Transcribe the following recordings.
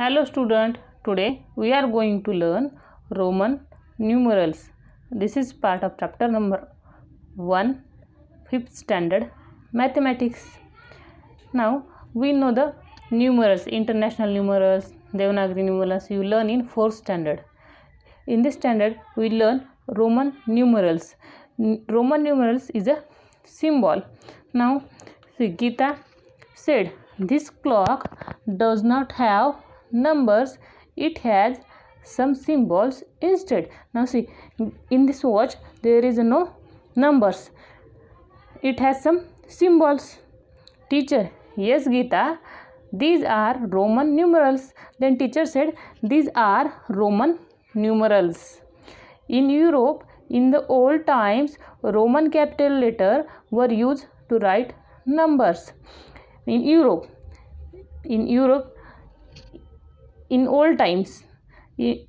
Hello student, today we are going to learn Roman numerals. This is part of chapter number 1, 5th standard mathematics. Now we know the numerals, international numerals, Devanagari numerals you learn in 4th standard. In this standard we learn Roman numerals. Roman numerals is a symbol. Now Gita said this clock does not have numbers it has some symbols instead. Now see in this watch there is no numbers. It has some symbols. Teacher yes geeta these are roman numerals. Then teacher said these are roman numerals. In europe in the old times roman capital letter were used to write numbers. In europe in europe in old times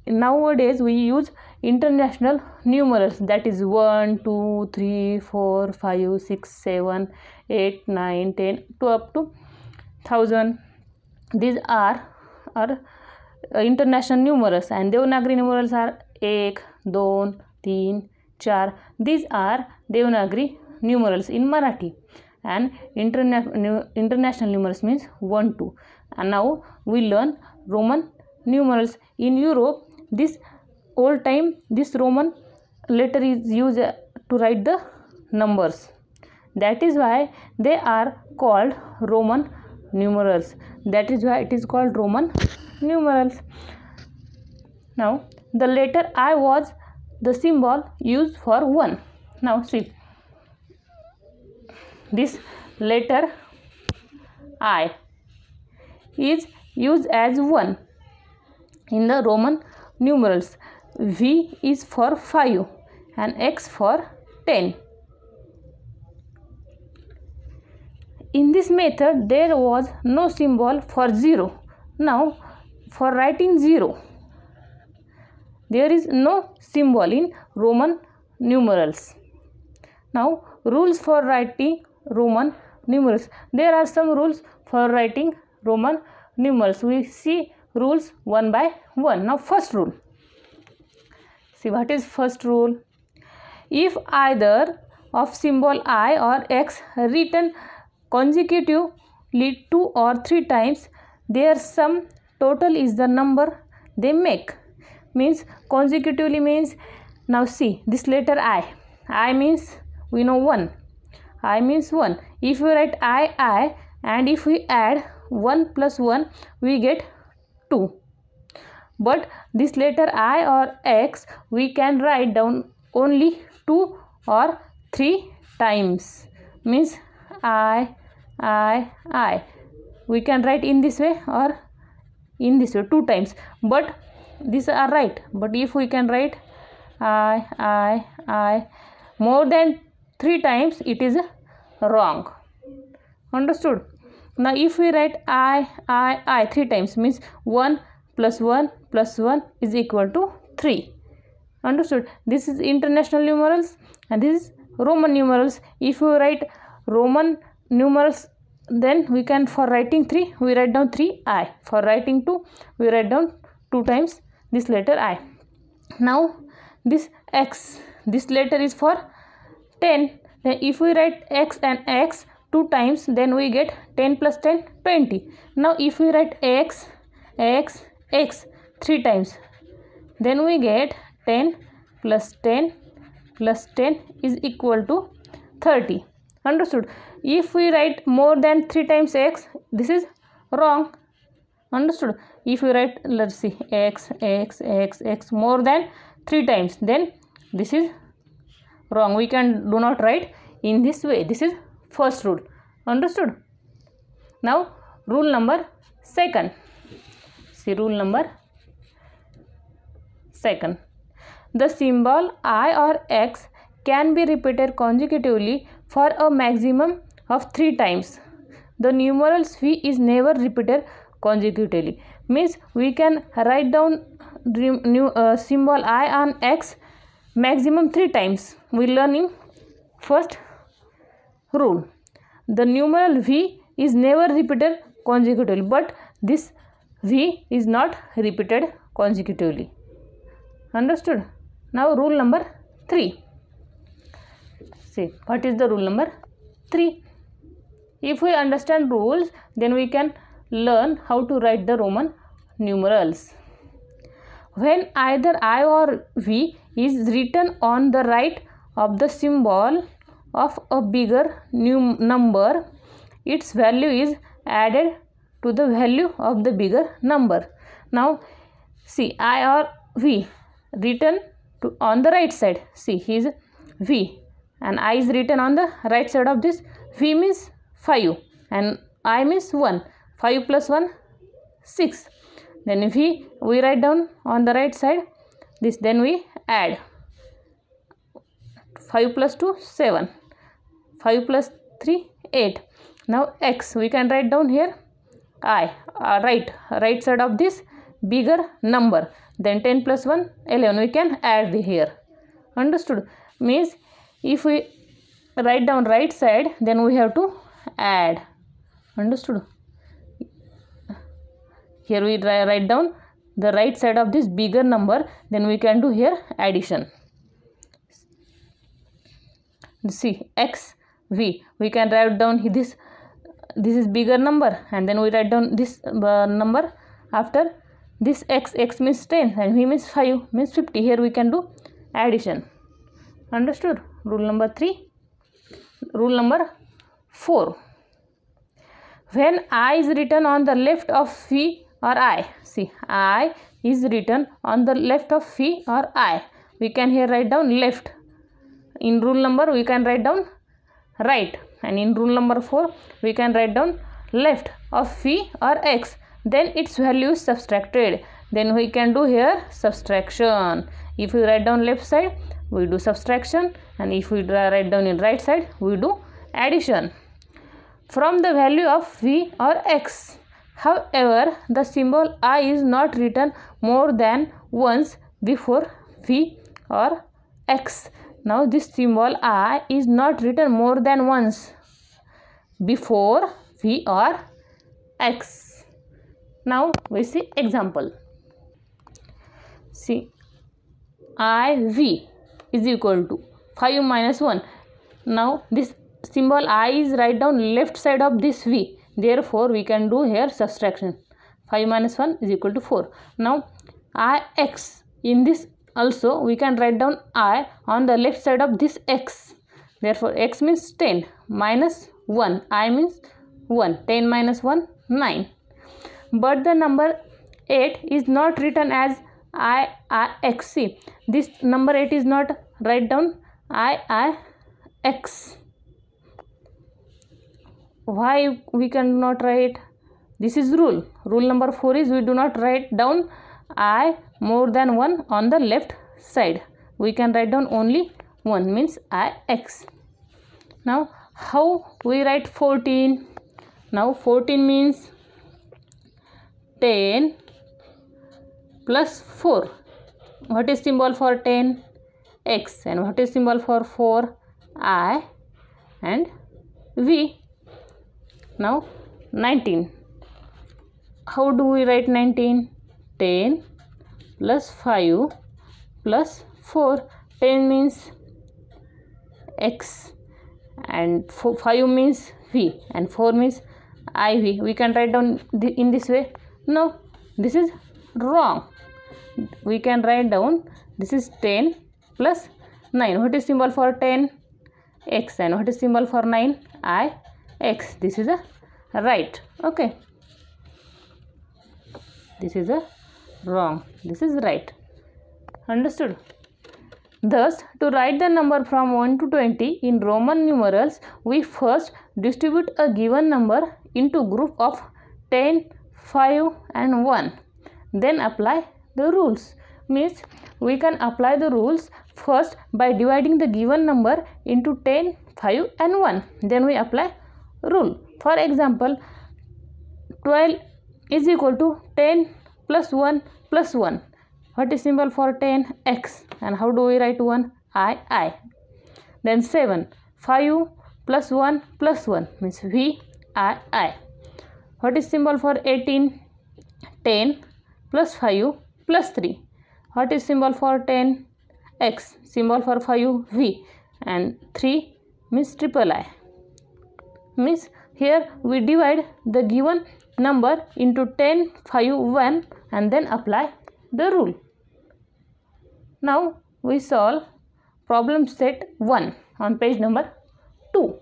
nowadays we use international numerals. That is 1 2 3 4 5 6 7 8 9 10 to up to 1000 these are are uh, international numerals. And devanagari numerals are 1 2 3 4 these are devanagari numerals in marathi. And interna- international numerals means 1 2 and now we learn roman numerals. In europe this old time this roman letter is used to write the numbers. That is why they are called roman numerals. That is why it is called roman numerals. Now the letter i was the symbol used for 1 now see. This letter i is used as 1 in the roman numerals. V is for 5 and x for 10 in this method there was no symbol for 0 now for writing 0 there is no symbol in roman numerals. Now rules for writing roman numerals. There are some rules for writing roman numerals we see rules one by one. Now first rule. See what is first rule? If either of symbol i or x written consecutively two or three times their sum total is the number they make. Means consecutively means now see this letter i. I means we know 1 i means 1 if we write i i and if we add 1 plus 1 we get 2 but this letter i or x we can write down only 2 or 3 times. Means i i i. We can write in this way or in this way two times. But these are right. But if we can write i i i more than three times it is wrong. Understood now if we write i i i three times means 1 plus 1 plus 1 is equal to 3 understood? This is international numerals and this is roman numerals. If we write roman numerals then we can for writing 3 we write down 3 i. For writing 2 we write down 2 times this letter i. Now this x this letter is for 10 then if we write x and x two times then we get 10 plus 10 20 now if we write x x x three times then we get 10 plus 10 plus 10 is equal to 30 understood? If we write more than 3 times x this is wrong. Understood? If you write let's see x x x x more than 3 times then this is wrong. We can do not write in this way. This is first rule. Understood? Now rule number second. See rule number second. The symbol i or x can be repeated consecutively for a maximum of 3 times. The numerals v is never repeated consecutively. Means we can write down new uh, symbol i on x maximum 3 times. We learn in first rule. The numeral v is never repeated consecutively but this v is not repeated consecutively. Understood? Now rule number 3 see what is the rule number 3 if we understand rules then we can learn how to write the roman numerals. When either i or v is written on the right of the symbol of a bigger new number its value is added to the value of the bigger number. Now see i or v written to on the right side. See he is v and i is written on the right side of this. V means 5 and i means 1 5 plus 1 6 then if we we write down on the right side this then we add. 5 plus 2 7 5 plus 3 8 now x we can write down here. I uh, right right side of this bigger number then 10 plus 1 11 we can add here. Understood? Means if we write down right side then we have to add. Understood? Here we write down the right side of this bigger number then we can do here addition. See x v. We can write down this this is bigger number and then we write down this uh, number after this x x means 10 and v means 5 means 50 here we can do addition. Understood? Rule number 3 rule number 4 when i is written on the left of v or i. See i is written on the left of v or i. We can here write down left. In rule number we can write down right and in rule number 4 we can write down left of v or x. Then its value is subtracted. Then we can do here subtraction. If we write down left side we do subtraction. And if we write down in right side we do addition. From the value of v or x however the symbol i is not written more than once before v or x now this symbol i is not written more than once. Before v or x. Now we see example. See i v is equal to 5 minus 1 now this symbol i is write down left side of this v. Therefore we can do here subtraction. 5 minus 1 is equal to 4 now i x in this also we can write down i on the left side of this x. Therefore x means 10 minus 1 i means 1 10 minus 1 9 but the number 8 is not written as i i x. C this number 8 is not write down i i x. Why we cannot write? This is rule. Rule number 4 is we do not write down i more than 1 on the left side. We can write down only 1 means i x. Now how we write 14 now 14 means 10 plus 4 what is symbol for 10 x. And what is symbol for 4 i and v. Now 19 how do we write 19 10 plus 5 plus 4 10 means x and 5 means v and 4 means iv we can write down in this way. No this is wrong. We can write down this is 10 plus 9 what is symbol for 10 x. And what is symbol for 9 i x. This is a right. Okay. This is a wrong. This is right. Understood. Thus to write the number from 1 to 20 in roman numerals we first distribute a given number into group of 10 5 and 1 then apply the rules. Means we can apply the rules first by dividing the given number into 10 5 and 1 then we apply rule. For example 12 is equal to 10 plus 1 plus 1 what is symbol for 10 x. And how do we write 1 i i. Then 7 5 plus 1 plus 1 means v i i. What is symbol for 18 10 plus 5 plus 3 what is symbol for 10 x. Symbol for 5 v. And 3 means triple i. Means here we divide the given number into 10 5 1 and then apply the rule now we solve problem set 1 on page number 2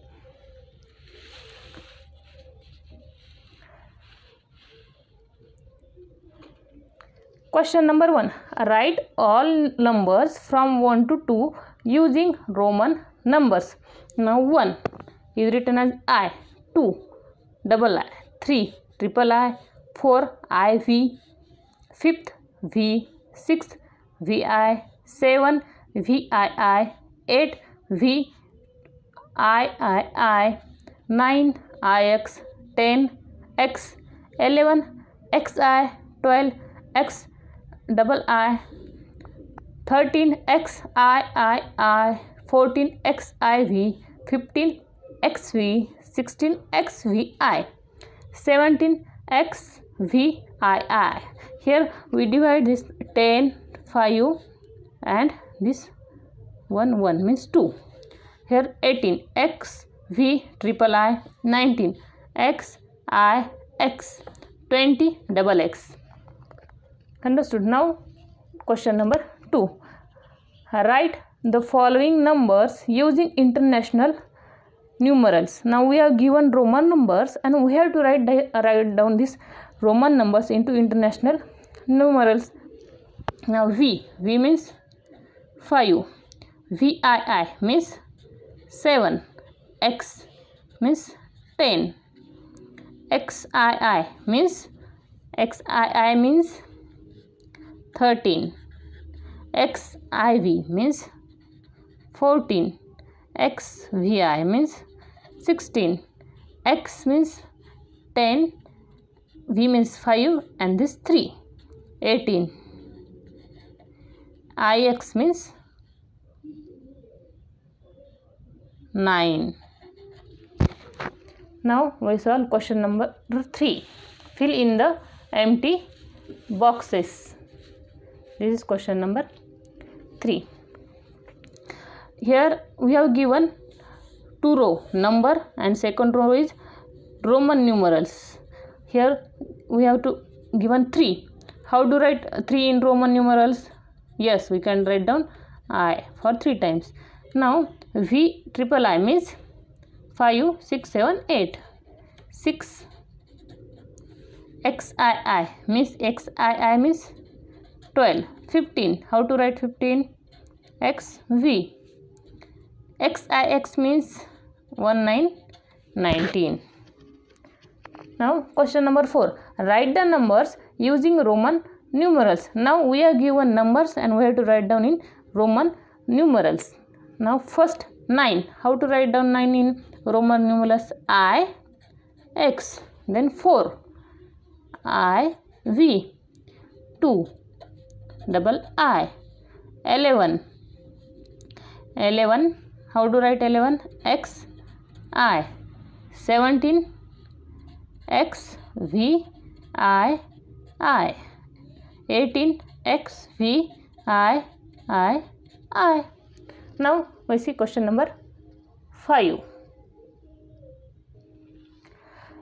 Question number 1. Write all numbers from 1 to 2 using Roman numbers. Now 1 is written as I, 2 double I, 3 triple I, 4 IV, 5th V, 6th VI, 7 VII, 8 V III, 9 IX, 10 X, 11 XI, 12 X double I, 13 XIII, 14 XIV, 15 XV, 16 XVI, 17 XVII. Here we divide this 10, 5 and this 1, 1 means 2. Here 18 XV triple I, 19 XIX, 20 double X. Understood? Now question number 2. Write the following numbers using international numerals. Now we are given Roman numbers and we have to write, write down these Roman numbers into international numerals. Now V, V means 5, VII means 7, X means 10, XII means XII means 13 xiv means 14 xvi means 16 x means 10 v means 5 and this 3 18 ix means 9 now we solve question number 3 fill in the empty boxes. This is question number 3 here we have given two row number and second row is roman numerals. Here we have to given 3 how to write 3 in roman numerals? Yes we can write down i for 3 times. Now v triple i means 5 6 7 8 6 xii means xii means 12 15 how to write 15 x v. X i x means 19 19 now question number 4 write the numbers using roman numerals now we are given numbers and we have to write down in roman numerals now first 9 how to write down 9 in roman numerals i x then 4 i v 2 double I. 11. 11. How to write 11? X I. 17. X V I I. 18. X V I I I. Now we see question number 5.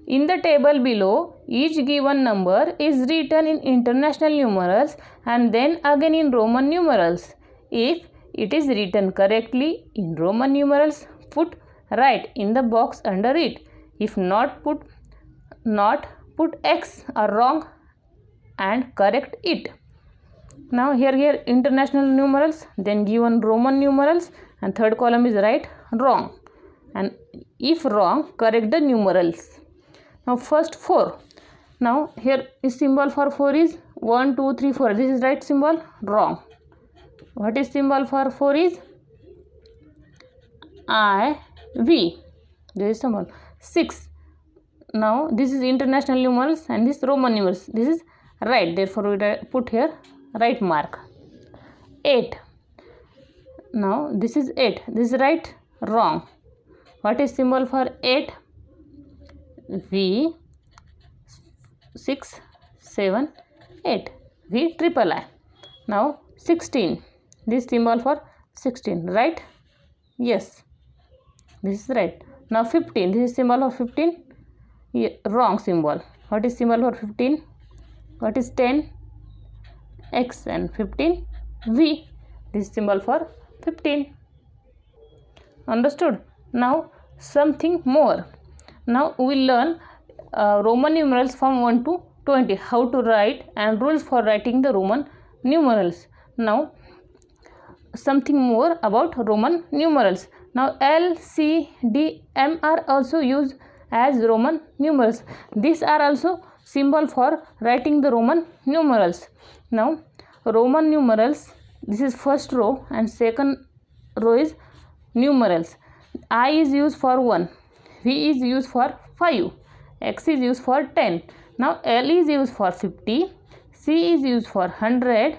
In the table below, each given number is written in international numerals and then again in Roman numerals. If it is written correctly in Roman numerals, put right in the box under it. If not put not put X or wrong and correct it. Now here here international numerals then given Roman numerals and third column is right wrong. And if wrong correct the numerals. Now first 4 now here is symbol for 4 is 1 2 3 4 this is right symbol wrong. What is symbol for 4 is i v. This is symbol. 6 now this is international numerals and this roman numerals. This is right therefore we put here right mark. 8 now this is 8 this is right? Wrong. What is symbol for 8 V 6 7 8 v triple i. Now 16 this symbol for 16 right? Yes. This is right. Now 15 this is symbol of 15 yeah, wrong symbol. What is symbol for 15 what is 10 x and 15 v. This symbol for 15 understood? Now something more. Now we learn uh, roman numerals from 1 to 20 how to write and rules for writing the roman numerals. Now something more about roman numerals. Now l c d m are also used as roman numerals. These are also symbol for writing the roman numerals now roman numerals this is first row and second row is numerals i is used for 1 v is used for 5 x is used for 10 now L is used for 50, C is used for 100,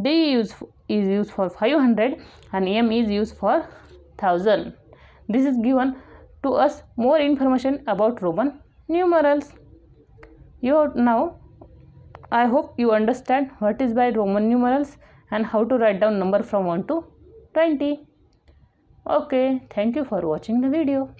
D is, is used for 500 and M is used for 1000. This is given to us more information about Roman numerals. You now I hope you understand what is by Roman numerals and how to write down number from 1 to 20. Okay, thank you for watching the video.